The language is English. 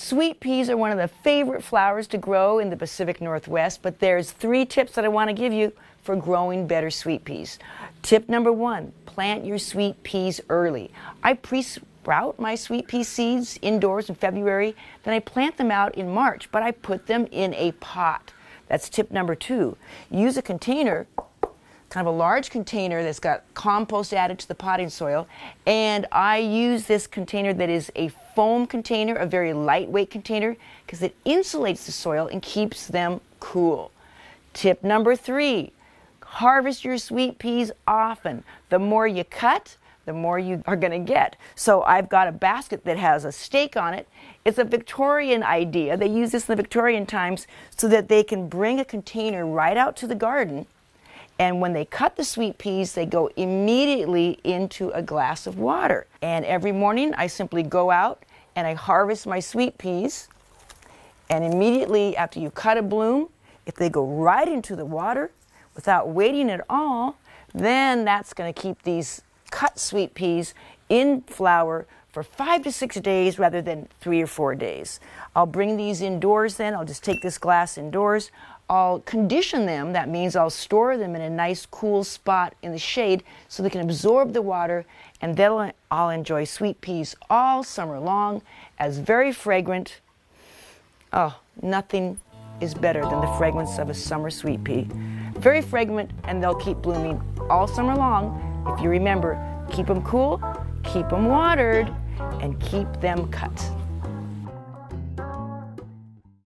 Sweet peas are one of the favorite flowers to grow in the Pacific Northwest, but there's three tips that I want to give you for growing better sweet peas. Tip number one, plant your sweet peas early. I pre-sprout my sweet pea seeds indoors in February, then I plant them out in March, but I put them in a pot. That's tip number two. Use a container kind of a large container that's got compost added to the potting soil. And I use this container that is a foam container, a very lightweight container, because it insulates the soil and keeps them cool. Tip number three harvest your sweet peas often. The more you cut, the more you are going to get. So I've got a basket that has a stake on it. It's a Victorian idea. They use this in the Victorian times so that they can bring a container right out to the garden and when they cut the sweet peas, they go immediately into a glass of water. And every morning I simply go out and I harvest my sweet peas. And immediately after you cut a bloom, if they go right into the water without waiting at all, then that's going to keep these cut sweet peas in flower for five to six days rather than three or four days. I'll bring these indoors then. I'll just take this glass indoors. I'll condition them. That means I'll store them in a nice cool spot in the shade so they can absorb the water and then I'll enjoy sweet peas all summer long as very fragrant. Oh, nothing is better than the fragrance of a summer sweet pea. Very fragrant and they'll keep blooming all summer long if you remember, keep them cool, keep them watered, and keep them cut.